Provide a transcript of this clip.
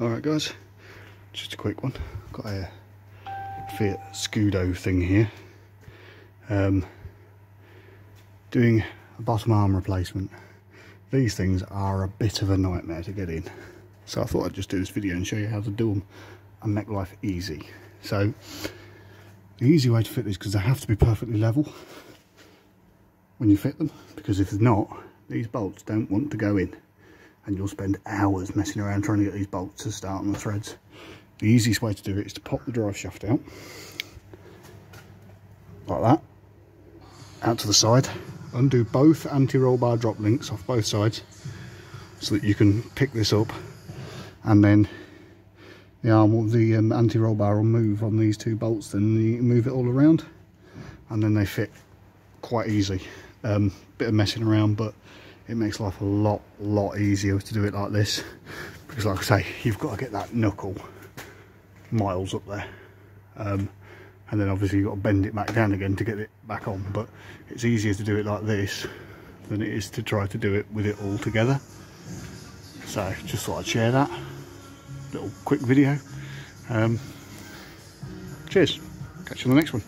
Alright guys, just a quick one. Got a Fiat Scudo thing here. Um, doing a bottom arm replacement. These things are a bit of a nightmare to get in. So I thought I'd just do this video and show you how to do them and make life easy. So the easy way to fit these, because they have to be perfectly level when you fit them, because if not, these bolts don't want to go in and you'll spend hours messing around trying to get these bolts to start on the threads. The easiest way to do it is to pop the drive shaft out, like that, out to the side, undo both anti-roll bar drop links off both sides, so that you can pick this up, and then the arm the um, anti-roll bar will move on these two bolts, then you move it all around, and then they fit quite easy. Um, bit of messing around, but it makes life a lot lot easier to do it like this. Because like I say you've got to get that knuckle miles up there. Um, and then obviously you've got to bend it back down again to get it back on. But it's easier to do it like this than it is to try to do it with it all together. So just thought I'd share that little quick video. Um, cheers. Catch you on the next one